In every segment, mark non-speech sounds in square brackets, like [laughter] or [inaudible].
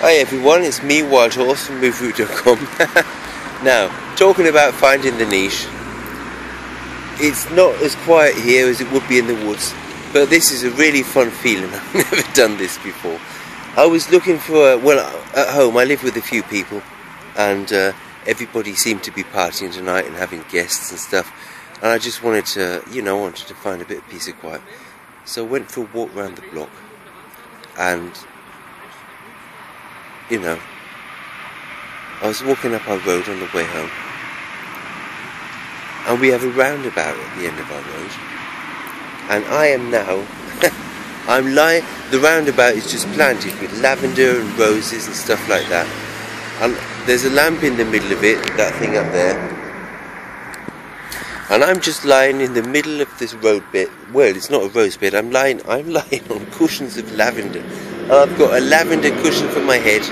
Hi everyone, it's me, Wild Horse from MoveRoot.com [laughs] now, talking about finding the niche, it's not as quiet here as it would be in the woods, but this is a really fun feeling. [laughs] I've never done this before. I was looking for, a, well, at home I live with a few people, and uh, everybody seemed to be partying tonight and having guests and stuff, and I just wanted to, you know, wanted to find a bit of peace and quiet. So I went for a walk around the block, and you know, I was walking up our road on the way home, and we have a roundabout at the end of our road, and I am now, [laughs] I'm lying, the roundabout is just planted with lavender and roses and stuff like that, and there's a lamp in the middle of it, that thing up there, and I'm just lying in the middle of this road bit. Well, it's not a rose bed. I'm lying. I'm [laughs] lying on cushions of lavender. I've got a lavender cushion for my head,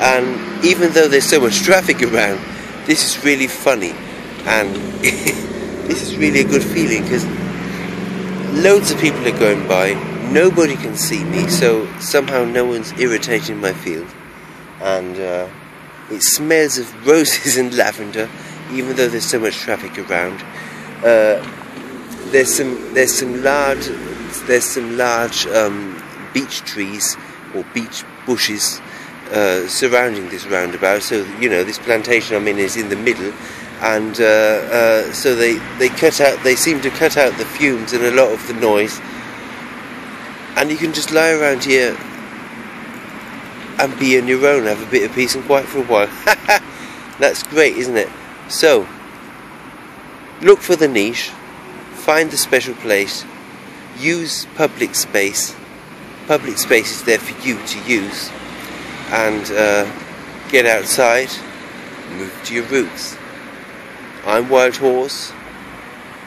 and even though there's so much traffic around, this is really funny, and [laughs] this is really a good feeling because loads of people are going by. Nobody can see me, so somehow no one's irritating my field, and uh, it smells of roses and lavender even though there's so much traffic around. Uh, there's some there's some large there's some large um, beech trees or beech bushes uh, surrounding this roundabout. So you know this plantation I'm in is in the middle, and uh, uh so they they cut out they seem to cut out the fumes and a lot of the noise, and you can just lie around here and be on your own, have a bit of peace and quiet for a while. [laughs] That's great, isn't it? So, look for the niche, find the special place, use public space. Public space is there for you to use, and uh, get outside, move to your roots. I'm Wild Horse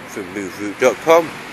from MoveRoot.com.